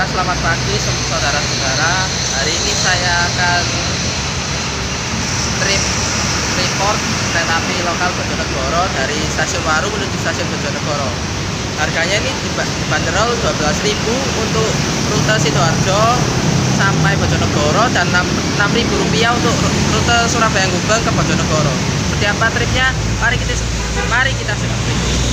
Selamat pagi saudara-saudara. Hari ini saya akan trip report kereta api lokal Bojonegoro dari stasiun Waru menuju stasiun Bojonegoro. Harganya ini dibanderol 12.000 untuk rute Sidoarjo sampai Bojonegoro dan 6.000 rupiah untuk rute Surabaya Gubeng ke Bojonegoro. Seperti apa tripnya? Mari kita mari kita simak.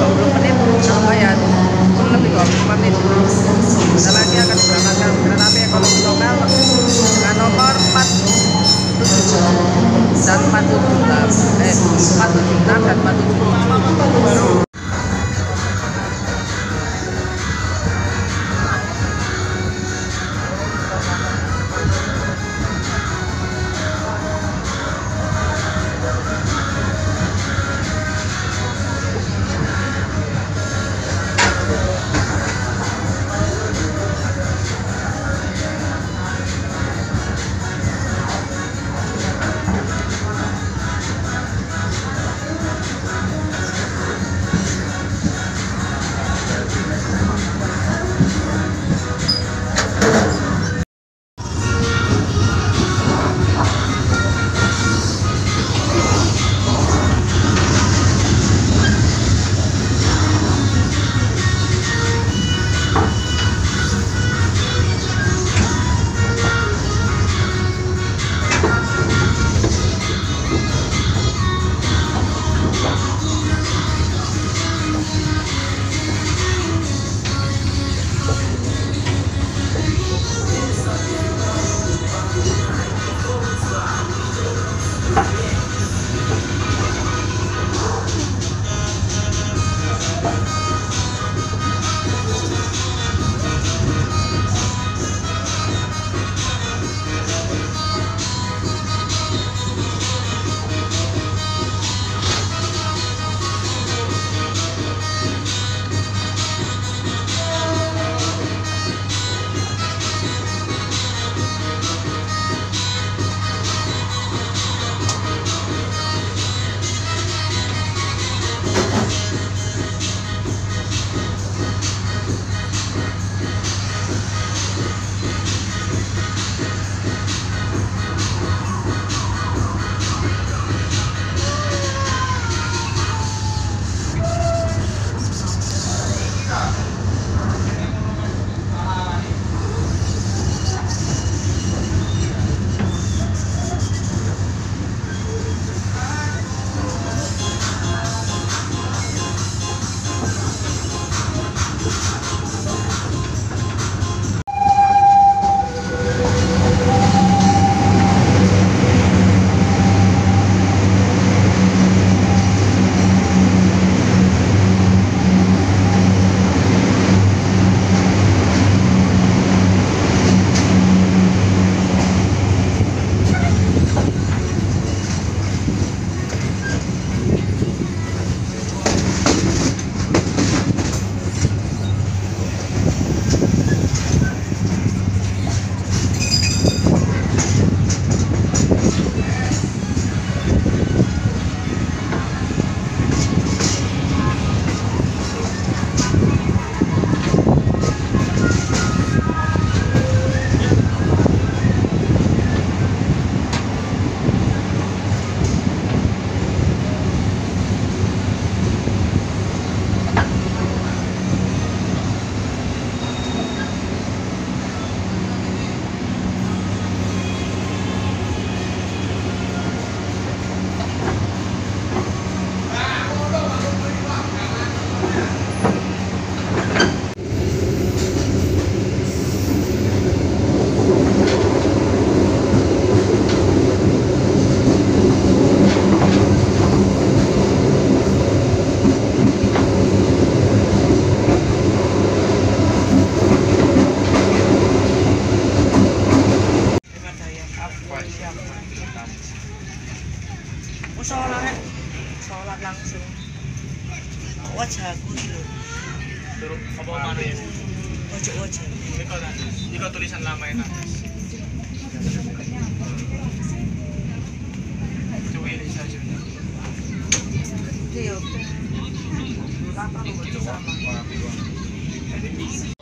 20 menit lumayan pun lebih 20 menit. Kita lagi akan diberangkatkan kereta api ekonomi lokal dengan nomor 47 dan 476 eh 47 dan 47 Thank you.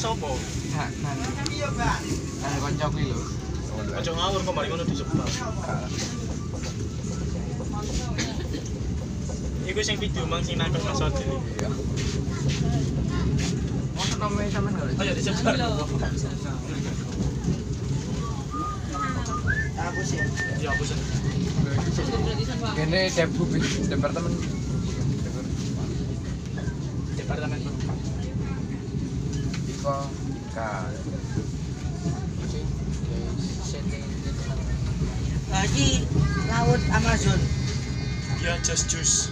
Kirim nak sopo? Nah, koncoku lho. Ojo ngawur kok bari ngono disebut. Iku sing video mang sing nakes Mas. Oh, namanya sampean lho. Ayo disebar. Aku sih. Ya aku sih. Kene debu Departemen. Ka. Lagi laut Amazon. Ya just juice.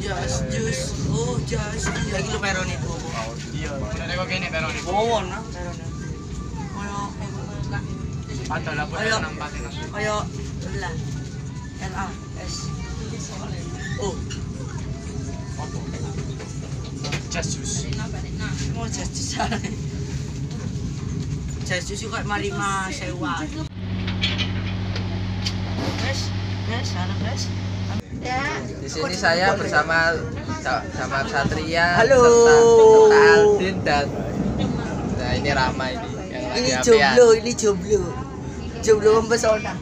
Just juice. Oh, just juice. Lagi lu peron itu. Iya, bener kok kene peron iki. Wawon nah peron. Koyo Ayo. nang paten. koyo lah. L A S. Oh, Just juice. mau. Just juice kok mari mas sewa. Guys, guys, sana guys. Ya. Di sini saya bersama Sa- sama Satria Halo. serta, serta Aldin dan nah ini Rama ini yang lagi Ini jomblo, ini jomblo. Jomblo mempesona.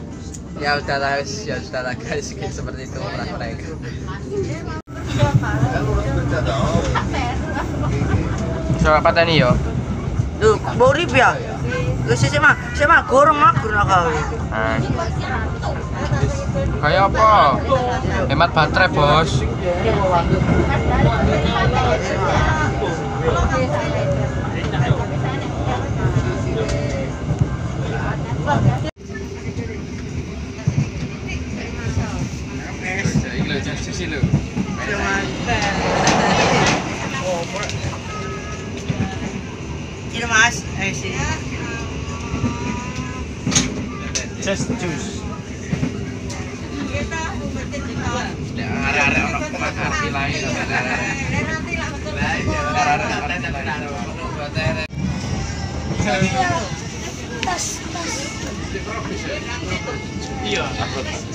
Ya udahlah, ya udahlah guys, seperti itu merah mereka. So apa tadi yo? Duh, mau rib ya? Terus saya mah, saya mah gorong makur lah kau. Kayak apa? Hemat baterai bos. Iki lho, jangan sisi lho. Ini eh sini. Just juice. Arek-arek ono makasih lain. Tas, tas. Iya.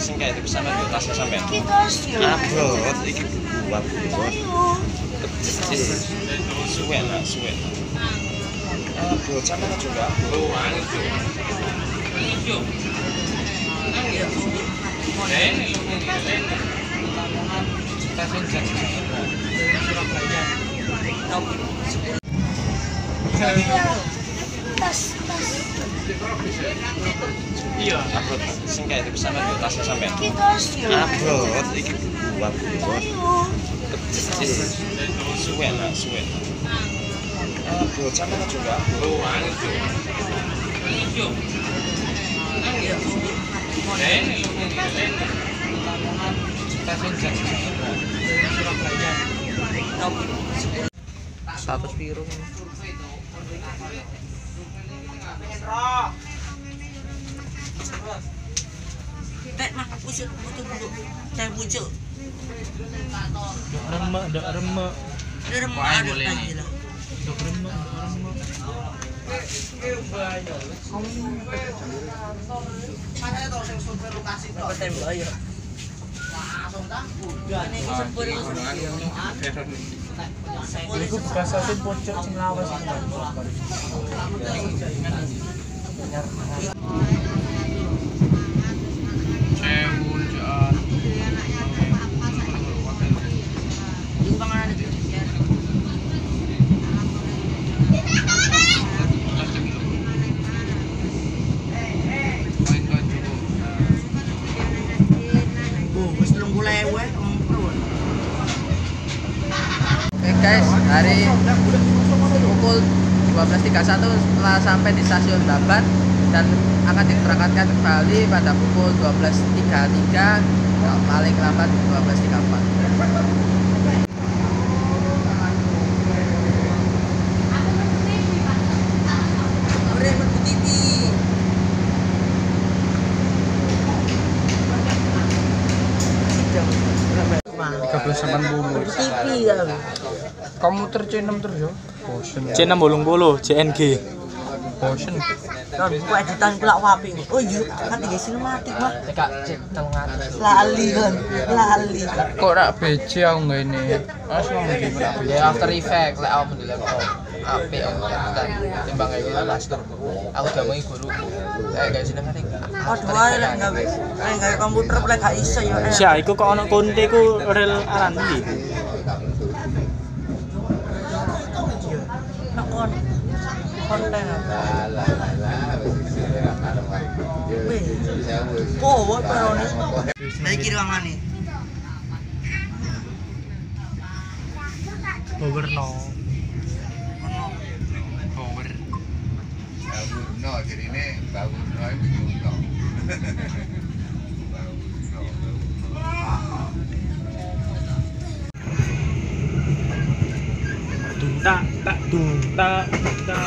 sing kayak itu sama di tasnya sampai Iki tas ya. abot iki buat buat Ayo. suwe lah suwe abot sama lah juga Tas, tas. Iya. abot sing kayak itu sama di tasnya sampai ya. abot iki buat buat Ayo. suwe lah suwe abot sama lah juga Status biru. Tek mah, pucuk, pucuk dulu. Teh pucuk. Remek, ndak remek. Dia remuk Wah, Iku bekas asin pojok sing lawas iki. Cewul jalan. Iku panganan itu. Oh, wis 30.000 ngempul. Oke guys, hari pukul 12.31 setelah sampai di stasiun Babat dan akan diberangkatkan kembali pada pukul 12.33 paling lambat 12.34 Ore mlebu TV. TV ya. Komuter C6 terus ya? C6 bolong bolo, CNG. Motion Kan buku editan kulak wapi. Oh iya, kan tiga sinematik mah. Kak, cek telengan. Lali kan, lali. Kok rak BC aku nggak ini? Mas mau bikin rak BC. Ya After Effects, lek aku di laptop. Apik aku kan timbang kayak gitu master. Aku udah mau guru. Kayak kayak sinematik. Aduh, ayo lek gawe, lek gawe komputer lek gak iso yo. eh. Sia, iku kok ono konte ku rel aran iki. Dari kiri wang mani. Power no. Power. No, jadi ini no itu no. tak dunta.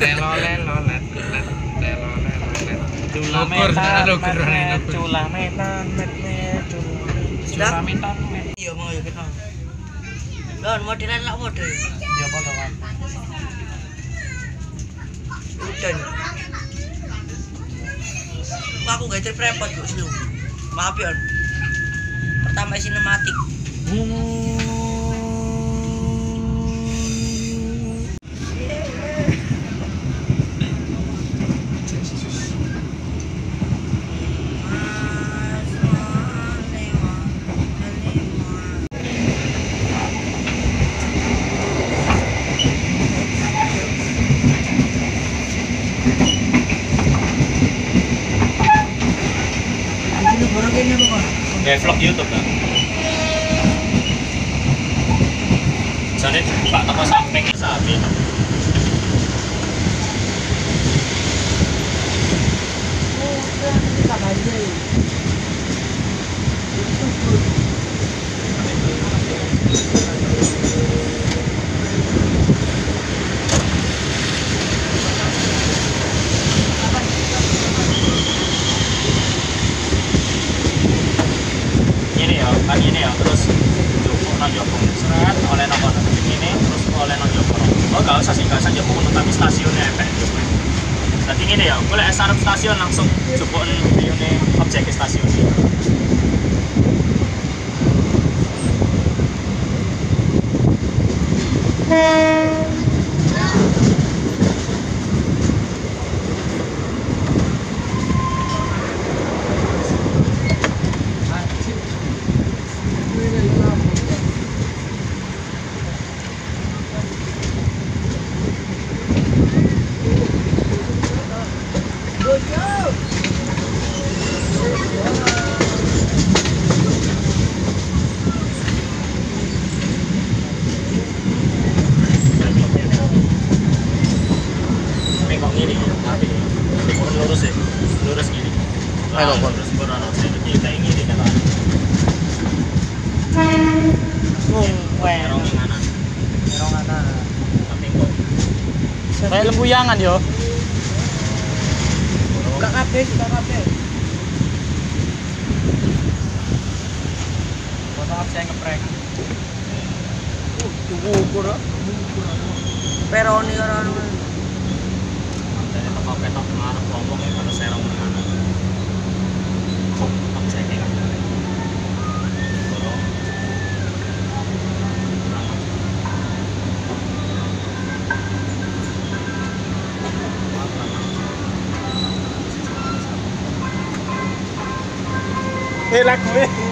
Lelo lelo let let lelo lelo let. Cula metan, met, met, cula metan, met, met, cula. Men. Iya mau ya kita. Don, modelan lah mode. Ya apa to, Kan? Udah. Wah, aku gak repot kok selu. Maaf ya. Pertama sinematik. Ini Kayak vlog YouTube kan. Jane Pak toko samping sapi. Ini ya, kan ini ya, terus jupuk nang jopong seret oleh nang kono ini terus oleh nang jopong. Oh gak usah sih, gak usah jopong tapi stasiunnya efek jopong. Jadi ini ya, boleh sarap stasiun langsung jupuk ini objek stasiun. Tapi kok gini, tapi kok lurus ya, lurus gini. Kon- lurus berono sih, kayak gini kan. Merong kanan. Merong anak. Tapi kok kayak lembuyangan yo. Buka kabeh, buka kabeh. Foto apa saya ngeprek? Diukur. Peroni orang. Dari toko petok ngarep kelompok ya kalau serong kanan. Top saya kayak kan. Eh